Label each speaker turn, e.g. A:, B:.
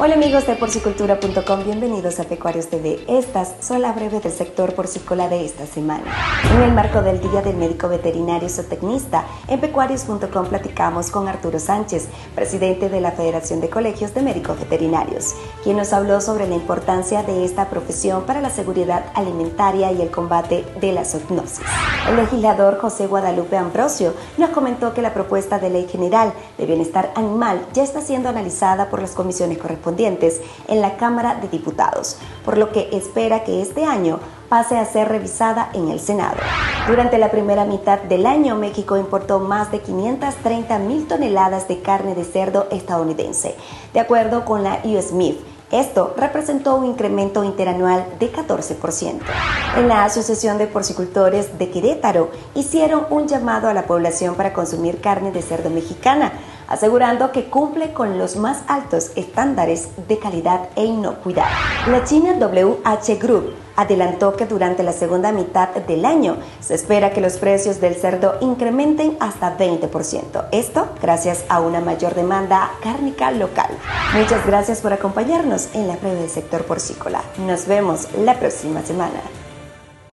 A: Hola amigos de porcicultura.com, bienvenidos a Pecuarios TV. Estas son las breves del sector porcícola de esta semana. En el marco del Día del Médico Veterinario Zootecnista, en pecuarios.com platicamos con Arturo Sánchez, presidente de la Federación de Colegios de Médicos Veterinarios, quien nos habló sobre la importancia de esta profesión para la seguridad alimentaria y el combate de la zootnosis. El legislador José Guadalupe Ambrosio nos comentó que la propuesta de ley general de bienestar animal ya está siendo analizada por las comisiones en la Cámara de Diputados, por lo que espera que este año pase a ser revisada en el Senado. Durante la primera mitad del año, México importó más de 530 mil toneladas de carne de cerdo estadounidense, de acuerdo con la USMIF esto representó un incremento interanual de 14%. En la Asociación de Porcicultores de Querétaro hicieron un llamado a la población para consumir carne de cerdo mexicana, asegurando que cumple con los más altos estándares de calidad e inocuidad. La China WH Group adelantó que durante la segunda mitad del año se espera que los precios del cerdo incrementen hasta 20%. Esto gracias a una mayor demanda cárnica local. Muchas gracias por acompañarnos en la breve del sector porcícola. Nos vemos la próxima semana.